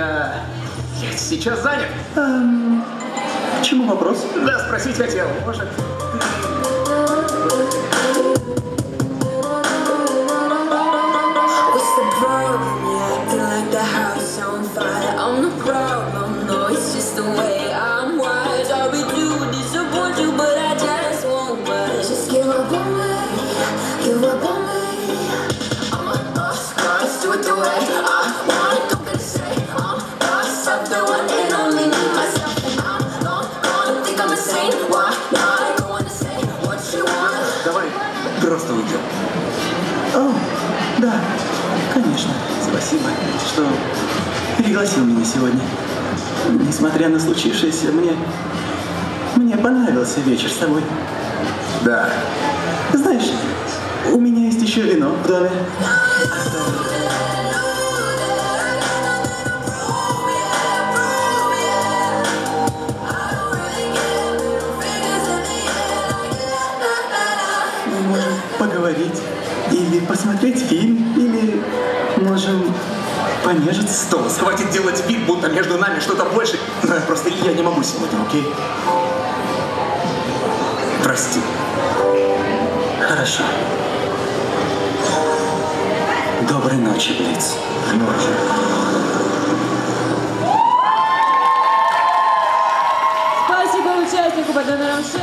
я... я сейчас занят. Эм, к чему вопрос? Да, спросить хотел. Может, the way просто уйдем. О, да, конечно. Спасибо, что пригласил меня сегодня. Несмотря на случившееся, мне... Мне понравился вечер с тобой. Да. Знаешь, у меня есть еще вино в доме. поговорить, или посмотреть фильм, или можем понежиться. Столас, хватит делать вид, будто между нами что-то больше. Но я просто я не могу сегодня, окей? Прости. Хорошо. Доброй ночи, Блиц. Ночью. Спасибо участнику под номером 6.